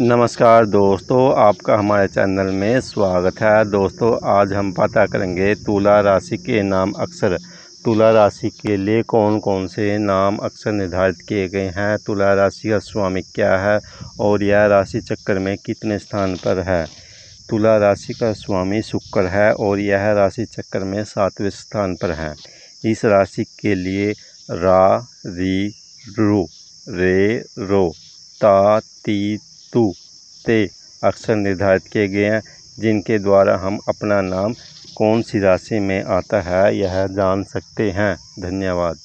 नमस्कार दोस्तों, आपका हमारे चैनल में स्वागत है। दोस्तों, आज हम पता करेंगे तुला राशि के नाम अक्सर तुला राशि के लिए कौन कौन से नाम अक्सर निर्धारित किए गए हैं? तुला राशि का स्वामी क्या है? और यह राशि चक्कर में कितने स्थान पर है? तुला राशि का स्वामी शुक्र है और यह राशि चक्कर में सातवें स्थान पर है। इस राशि के लिए रा, री, रू, रे, रो, ता, ती तु ते अक्षर निर्धारित किए गए हैं, जिनके द्वारा हम अपना नाम कौन सी राशि में आता है यह जान सकते हैं। धन्यवाद।